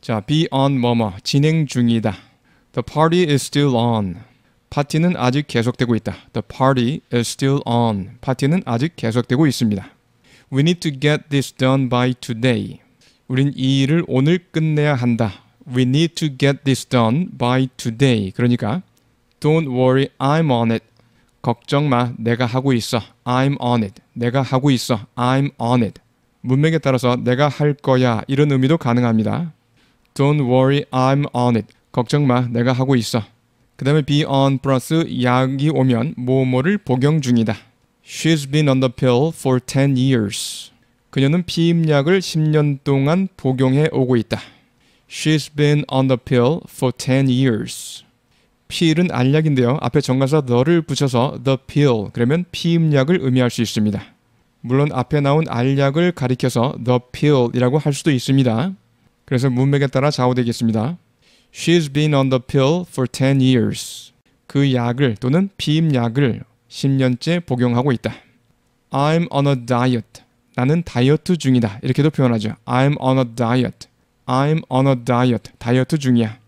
자, be on 뭐뭐 진행 중이다. The party is still on. 파티는 아직 계속되고 있다. The party is still on. 파티는 아직 계속되고 있습니다. We need to get this done by today. 우린 이 일을 오늘 끝내야 한다. We need to get this done by today. 그러니까 Don't worry, I'm on it. 걱정 마, 내가 하고 있어. I'm on it. 내가 하고 있어. I'm on it. 문맥에 따라서 내가 할 거야 이런 의미도 가능합니다. Don't worry, I'm on it. 걱정 마, 내가 하고 있어. 그 다음에 be on 플러스 약이 오면 뭐뭐를 복용 중이다. She's been on the pill for 10 years. 그녀는 피임약을 10년 동안 복용해 오고 있다. She's been on the pill for 10 years. 필은 알약인데요. 앞에 정관사 the를 붙여서 the pill 그러면 피임약을 의미할 수 있습니다. 물론 앞에 나온 알약을 가리켜서 the pill이라고 할 수도 있습니다. 그래서 문맥에 따라 좌우되겠습니다. She's been on the pill for 10 years. 그 약을 또는 피임약을 10년째 복용하고 있다. I'm on a diet. 나는 다이어트 중이다. 이렇게도 표현하죠. I'm on a diet. I'm on a diet. 다이어트 중이야.